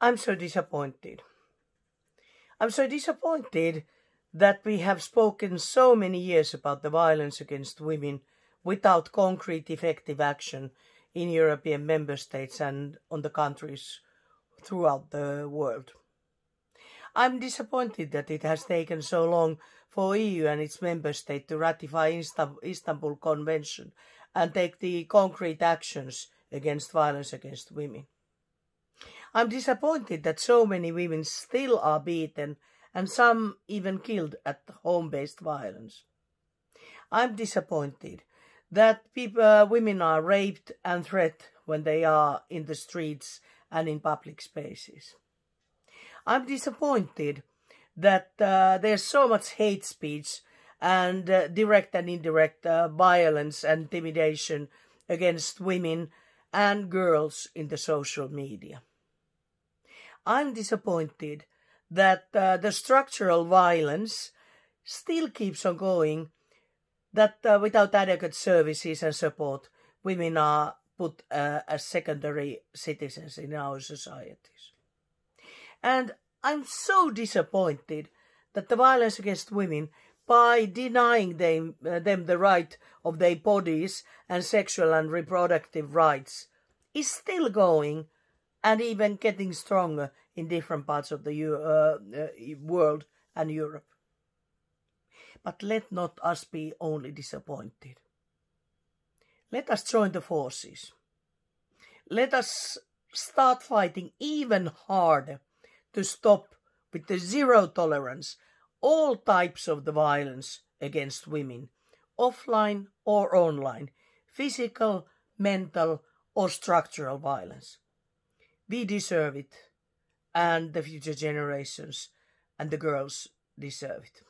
I'm so disappointed. I'm so disappointed that we have spoken so many years about the violence against women without concrete effective action in European member states and on the countries throughout the world. I'm disappointed that it has taken so long for EU and its member state to ratify Istanbul Convention and take the concrete actions against violence against women. I'm disappointed that so many women still are beaten and some even killed at home-based violence. I'm disappointed that people, uh, women are raped and threatened when they are in the streets and in public spaces. I'm disappointed that uh, there's so much hate speech and uh, direct and indirect uh, violence and intimidation against women and girls in the social media. I'm disappointed that uh, the structural violence still keeps on going, that uh, without adequate services and support, women are put uh, as secondary citizens in our societies. And I'm so disappointed that the violence against women, by denying them, uh, them the right of their bodies and sexual and reproductive rights, is still going and even getting stronger in different parts of the uh, uh, world and Europe. But let not us be only disappointed. Let us join the forces. Let us start fighting even harder to stop with the zero tolerance all types of the violence against women, offline or online, physical, mental or structural violence. We deserve it, and the future generations and the girls deserve it.